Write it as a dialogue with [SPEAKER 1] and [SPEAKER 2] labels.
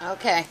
[SPEAKER 1] Okay.